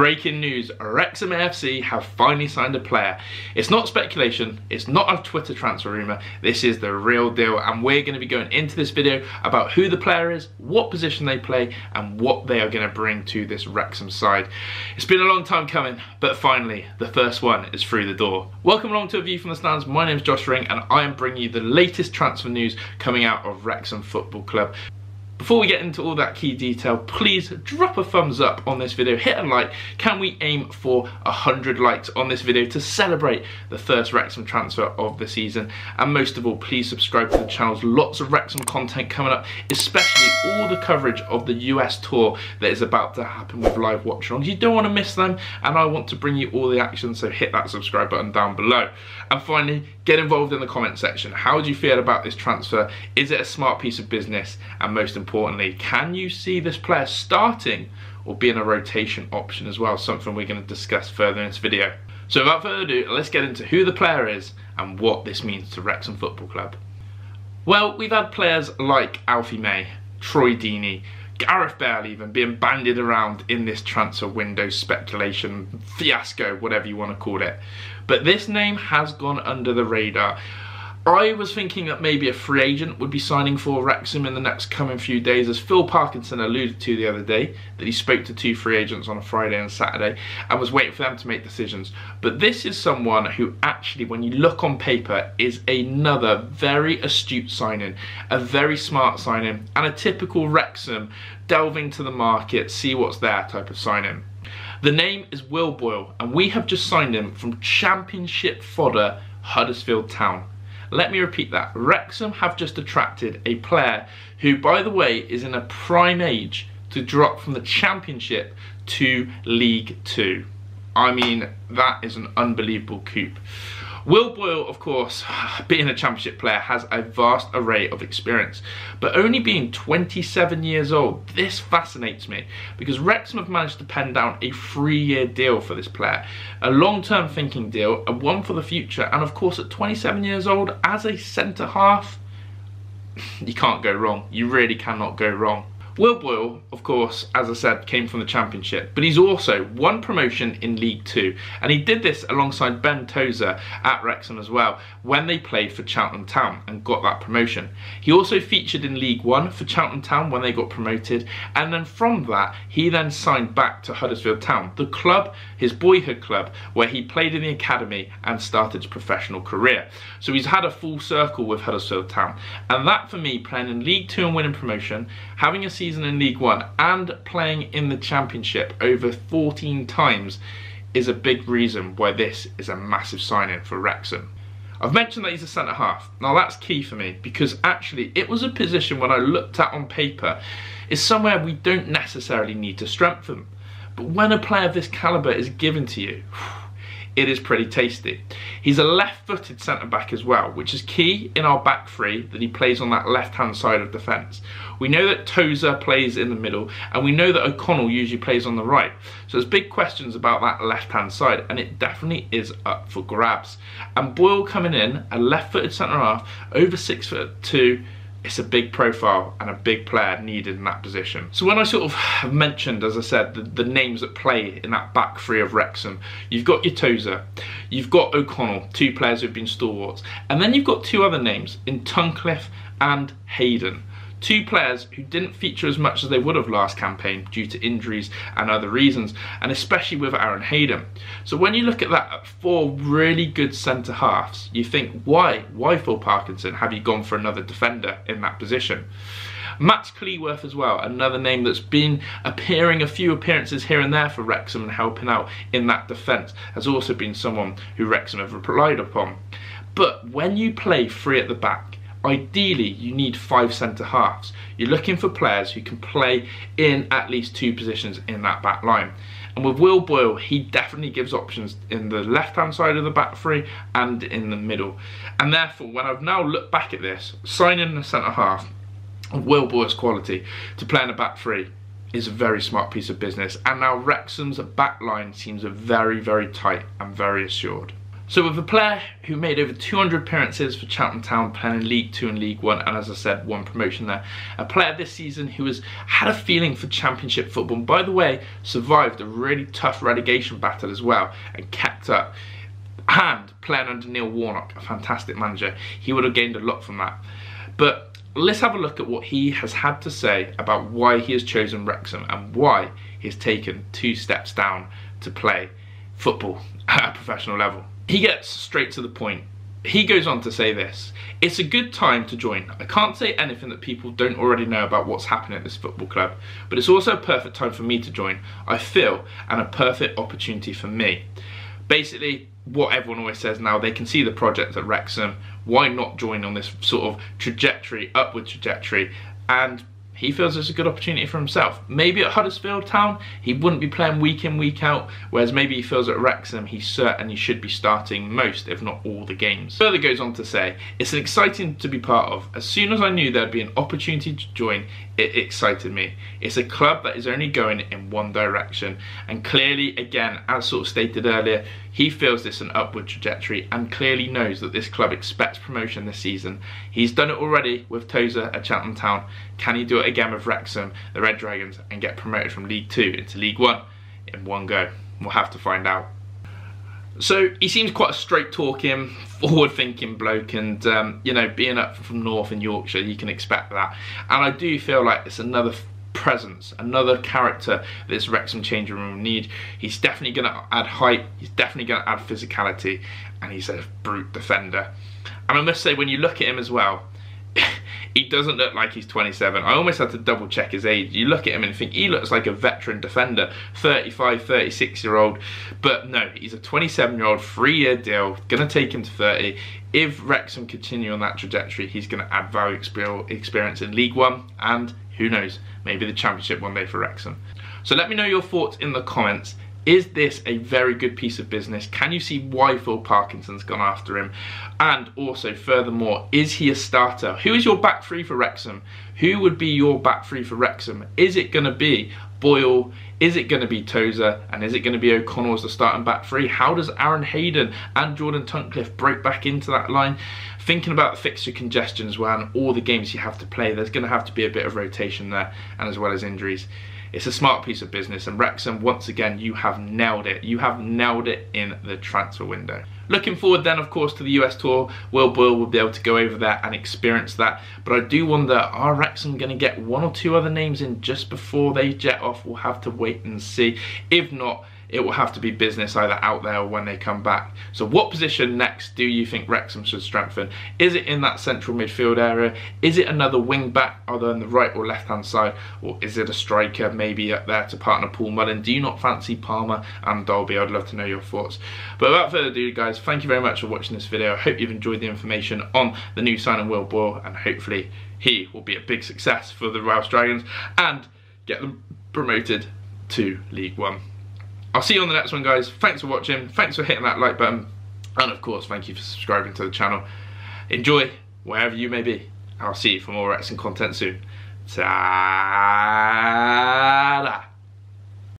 Breaking news, Wrexham AFC have finally signed a player. It's not speculation, it's not a Twitter transfer rumour, this is the real deal and we're going to be going into this video about who the player is, what position they play and what they are going to bring to this Wrexham side. It's been a long time coming, but finally the first one is through the door. Welcome along to A View from the Stands, my name is Josh Ring and I am bringing you the latest transfer news coming out of Wrexham Football Club. Before we get into all that key detail, please drop a thumbs up on this video, hit a like. Can we aim for 100 likes on this video to celebrate the first Wrexham transfer of the season? And most of all, please subscribe to the channel. lots of Wrexham content coming up, especially all the coverage of the US tour that is about to happen with live watch alongs. You don't want to miss them, and I want to bring you all the action, so hit that subscribe button down below. And finally, get involved in the comment section. How do you feel about this transfer? Is it a smart piece of business? And most importantly, importantly, can you see this player starting or being a rotation option as well? Something we're going to discuss further in this video. So without further ado, let's get into who the player is and what this means to Wrexham Football Club. Well, we've had players like Alfie May, Troy Deeney, Gareth Bale even being bandied around in this transfer window speculation, fiasco, whatever you want to call it. But this name has gone under the radar. I was thinking that maybe a free agent would be signing for Wrexham in the next coming few days, as Phil Parkinson alluded to the other day, that he spoke to two free agents on a Friday and Saturday and was waiting for them to make decisions. But this is someone who actually, when you look on paper, is another very astute signing, a very smart signing, and a typical Wrexham delving to the market, see what's there type of signing. The name is Will Boyle, and we have just signed him from Championship fodder Huddersfield Town. Let me repeat that. Wrexham have just attracted a player who, by the way, is in a prime age to drop from the Championship to League Two. I mean, that is an unbelievable coup. Will Boyle, of course, being a championship player, has a vast array of experience. But only being 27 years old, this fascinates me because Wrexham have managed to pen down a three-year deal for this player. A long-term thinking deal, a one for the future, and of course at 27 years old, as a centre-half, you can't go wrong. You really cannot go wrong. Will Boyle, of course, as I said, came from the Championship, but he's also won promotion in League Two, and he did this alongside Ben Tozer at Wrexham as well, when they played for Cheltenham Town and got that promotion. He also featured in League One for Cheltenham Town when they got promoted, and then from that, he then signed back to Huddersfield Town, the club, his boyhood club, where he played in the academy and started his professional career. So he's had a full circle with Huddersfield Town, and that for me, playing in League Two and winning promotion, having a season in League One and playing in the Championship over 14 times is a big reason why this is a massive signing for Wrexham. I've mentioned that he's a centre half. Now that's key for me because actually it was a position when I looked at on paper is somewhere we don't necessarily need to strengthen. But when a player of this calibre is given to you, it is pretty tasty. He's a left-footed centre-back as well, which is key in our back three that he plays on that left-hand side of defence. We know that Tozer plays in the middle, and we know that O'Connell usually plays on the right. So there's big questions about that left-hand side, and it definitely is up for grabs. And Boyle coming in, a left-footed centre-half, over six foot two, it's a big profile and a big player needed in that position. So when I sort of mentioned, as I said, the, the names that play in that back three of Wrexham, you've got your Tozer, you've got O'Connell, two players who've been stalwarts, and then you've got two other names in Tunnicliffe and Hayden. Two players who didn't feature as much as they would have last campaign due to injuries and other reasons, and especially with Aaron Hayden. So when you look at that, four really good centre halves, you think, why? Why Phil Parkinson? Have you gone for another defender in that position? Max Cleworth as well, another name that's been appearing a few appearances here and there for Wrexham and helping out in that defence, has also been someone who Wrexham have relied upon. But when you play three at the back, ideally you need five centre halves. You're looking for players who can play in at least two positions in that back line. And with Will Boyle, he definitely gives options in the left-hand side of the back three and in the middle. And therefore, when I've now looked back at this, signing a centre half of Will Boyle's quality to play in a back three is a very smart piece of business. And now Wrexham's back line seems very, very tight and very assured. So with a player who made over 200 appearances for Cheltenham Town playing in League 2 and League 1 and as I said one promotion there, a player this season who has had a feeling for championship football and by the way survived a really tough relegation battle as well and kept up and playing under Neil Warnock, a fantastic manager, he would have gained a lot from that. But let's have a look at what he has had to say about why he has chosen Wrexham and why he has taken two steps down to play football at a professional level. He gets straight to the point. He goes on to say this, it's a good time to join. I can't say anything that people don't already know about what's happening at this football club, but it's also a perfect time for me to join, I feel, and a perfect opportunity for me. Basically, what everyone always says now, they can see the project at Wrexham, why not join on this sort of trajectory, upward trajectory, and he feels it's a good opportunity for himself. Maybe at Huddersfield Town, he wouldn't be playing week in, week out, whereas maybe he feels at Wrexham, he should be starting most, if not all, the games. Further goes on to say, it's an exciting to be part of. As soon as I knew there'd be an opportunity to join, it excited me. It's a club that is only going in one direction, and clearly, again, as sort of stated earlier, he feels this an upward trajectory and clearly knows that this club expects promotion this season. He's done it already with Tozer at Cheltenham Town. Can he do it again with Wrexham, the Red Dragons, and get promoted from League 2 into League 1 in one go? We'll have to find out. So he seems quite a straight talking, forward thinking bloke and um, you know, being up from North in Yorkshire, you can expect that. And I do feel like it's another presence, another character this Wrexham changing room need. He's definitely going to add height, he's definitely going to add physicality, and he's a brute defender. And I must say, when you look at him as well, he doesn't look like he's 27. I almost had to double check his age. You look at him and think he looks like a veteran defender, 35, 36 year old. But no, he's a 27 year old, three year deal, gonna take him to 30. If Wrexham continue on that trajectory, he's gonna add value experience in League One and who knows, maybe the championship one day for Wrexham. So let me know your thoughts in the comments. Is this a very good piece of business? Can you see why Phil Parkinson's gone after him? And also, furthermore, is he a starter? Who is your back three for Wrexham? Who would be your back three for Wrexham? Is it going to be Boyle? Is it going to be Tozer? And is it going to be O'Connell as the starting back three? How does Aaron Hayden and Jordan Tunnicliffe break back into that line? Thinking about fixture congestion as well and all the games you have to play, there's going to have to be a bit of rotation there and as well as injuries. It's a smart piece of business and Wrexham, once again, you have nailed it. You have nailed it in the transfer window. Looking forward then, of course, to the US tour. Will Boyle will be able to go over there and experience that. But I do wonder, are Wrexham going to get one or two other names in just before they jet off? We'll have to wait and see. If not, it will have to be business either out there or when they come back. So what position next do you think Wrexham should strengthen? Is it in that central midfield area? Is it another wing back either on the right or left hand side? Or is it a striker maybe up there to partner Paul Mullin? Do you not fancy Palmer and Dalby? I'd love to know your thoughts. But without further ado guys, thank you very much for watching this video. I hope you've enjoyed the information on the new signing Will Boyle and hopefully he will be a big success for the Welsh Dragons and get them promoted to League One. I'll see you on the next one, guys. Thanks for watching. Thanks for hitting that like button. And of course, thank you for subscribing to the channel. Enjoy wherever you may be. I'll see you for more Wrexham content soon. Ta-da!